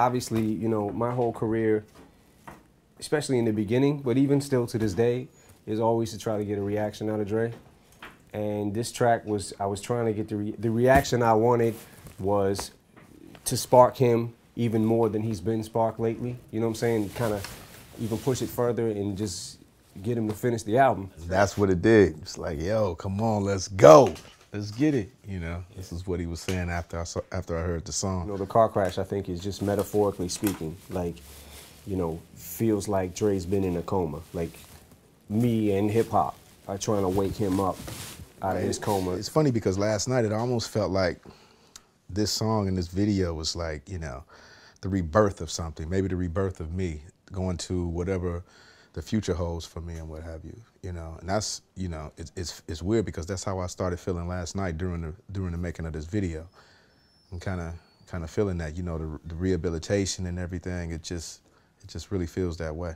Obviously, you know, my whole career, especially in the beginning, but even still to this day, is always to try to get a reaction out of Dre. And this track was, I was trying to get the, re- the reaction I wanted was to spark him even more than he's been sparked lately. You know what I'm saying? Kind of even push it further and just get him to finish the album. That's what it did. It's like, yo, come on, let's go. Let's get it. You know, this is what he was saying after I saw, after I heard the song. You know, the car crash, I think, is just metaphorically speaking, like, you know, feels like Dre's been in a coma. Like, me and hip hop are trying to wake him up out of his coma. It's funny because last night it almost felt like this song and this video was like, you know, the rebirth of something, maybe the rebirth of me, going to whatever the future holds for me and what have you, you know. And that's, you know, it's, it's, it's weird because that's how I started feeling last night during the, during the making of this video. I'm kind of, kind of feeling that, you know, the, the rehabilitation and everything, it just, it just really feels that way.